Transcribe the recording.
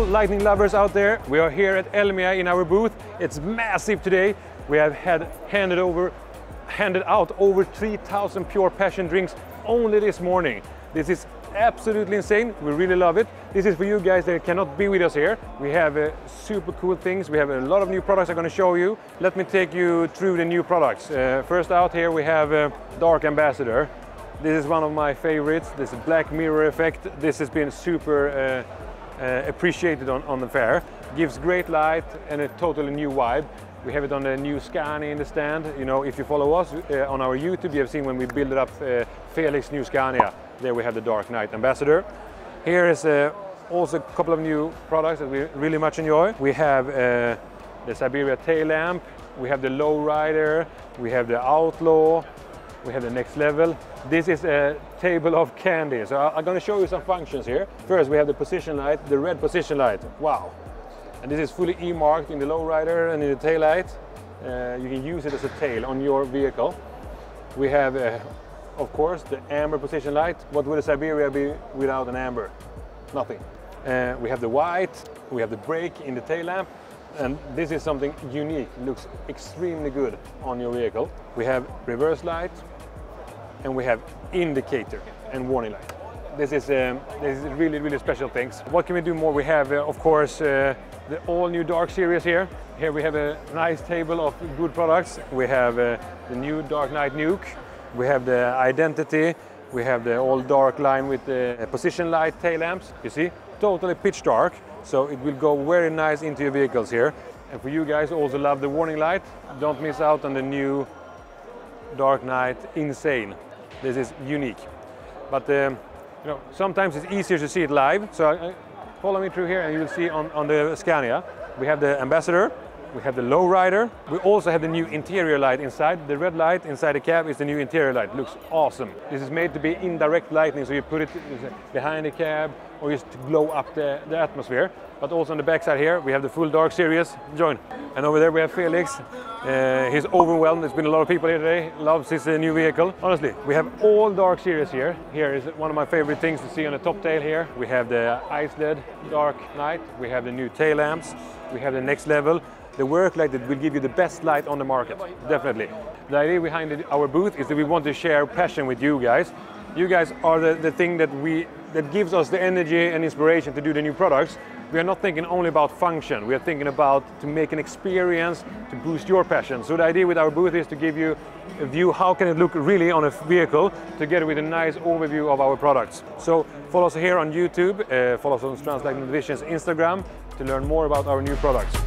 lightning lovers out there. We are here at Elmia in our booth. It's massive today. We have had handed over, handed out over 3,000 pure passion drinks only this morning. This is absolutely insane. We really love it. This is for you guys that cannot be with us here. We have uh, super cool things. We have a lot of new products I'm going to show you. Let me take you through the new products. Uh, first out here we have uh, Dark Ambassador. This is one of my favorites. This Black Mirror effect. This has been super uh, appreciated on, on the fair. Gives great light and a totally new vibe. We have it on the new Scania in the stand. You know, if you follow us uh, on our YouTube, you have seen when we build up uh, Felix new Scania. There we have the Dark Knight Ambassador. Here is uh, also a couple of new products that we really much enjoy. We have uh, the Siberia tail lamp, we have the Lowrider, we have the Outlaw, we have the next level. This is a table of candy. So I'm going to show you some functions here. First, we have the position light, the red position light. Wow. And this is fully E-marked in the lowrider and in the tail light. Uh, you can use it as a tail on your vehicle. We have uh, of course, the amber position light. What would a Siberia be without an amber? Nothing. Uh, we have the white, we have the brake in the tail lamp, and this is something unique. Looks extremely good on your vehicle. We have reverse light, and we have indicator and warning light. This is, um, this is really, really special things. What can we do more? We have, uh, of course, uh, the all new Dark series here. Here we have a nice table of good products. We have uh, the new Dark Knight Nuuk, we have the identity, we have the all dark line with the position light tail lamps, you see, totally pitch dark, so it will go very nice into your vehicles here. And for you guys also love the warning light, don't miss out on the new Dark Knight Insane. This is unique. But um, you know, sometimes it's easier to see it live, so uh, follow me through here and you'll see on, on the Scania. We have the Ambassador, we have the low rider. We also have the new interior light inside. The red light inside the cab is the new interior light. Looks awesome. This is made to be indirect lighting, so you put it behind the cab or just to glow up the, the atmosphere. But also on the backside here, we have the full dark series. Join. And over there we have Felix. Uh, he's overwhelmed. There's been a lot of people here today. Loves his uh, new vehicle. Honestly, we have all dark series here. Here is one of my favorite things to see on the top tail here. We have the IZE LED Dark Knight. We have the new tail lamps. We have the next level the work light that will give you the best light on the market, definitely. The idea behind our booth is that we want to share passion with you guys. You guys are the, the thing that we that gives us the energy and inspiration to do the new products. We are not thinking only about function, we are thinking about to make an experience to boost your passion. So the idea with our booth is to give you a view how can it look really on a vehicle together with a nice overview of our products. So follow us here on YouTube, uh, follow us on Strands Lighting Division's Instagram to learn more about our new products.